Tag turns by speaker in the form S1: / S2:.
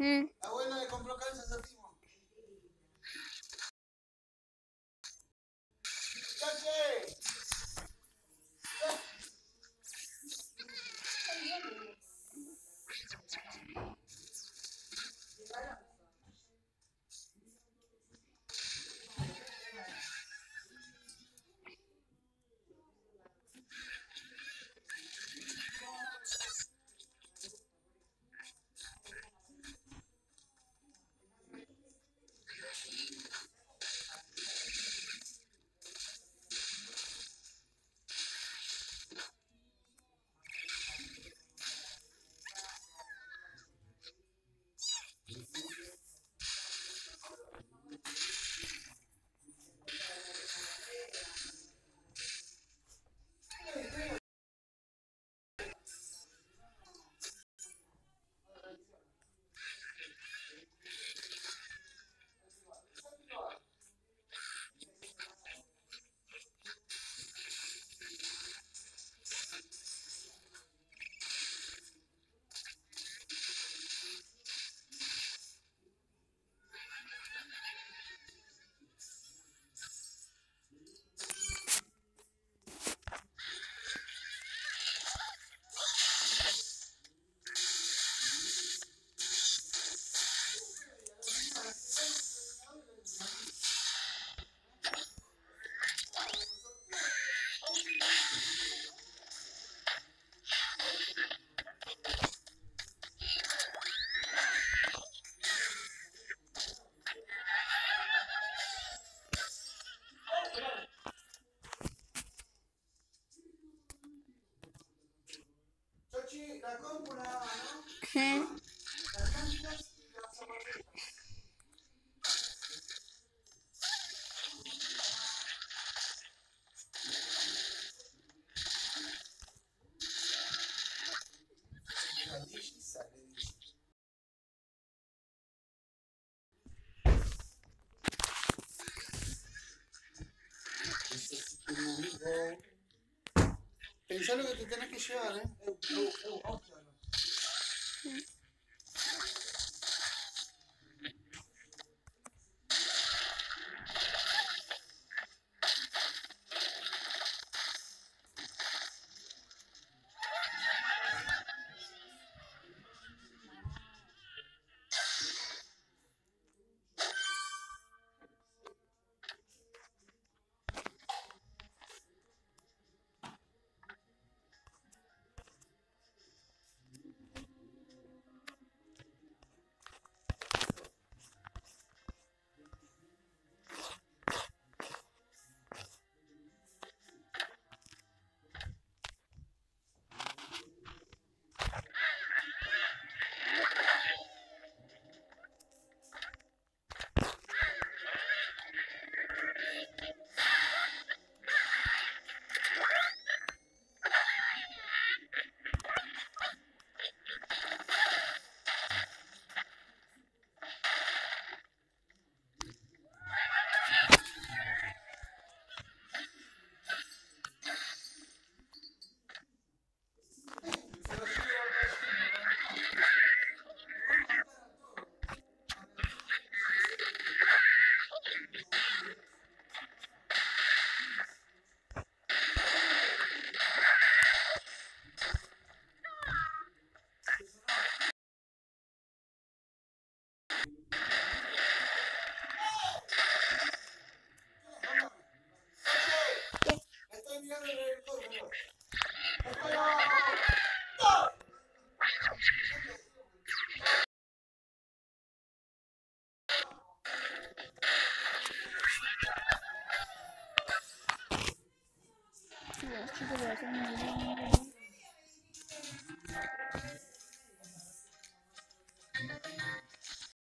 S1: Mm.
S2: La abuela le compró calzas a Timo. ¡Chache! Pensá lo que te tenés que llevar, ¿eh? Eu, eu, eu, 这
S1: 个我真的。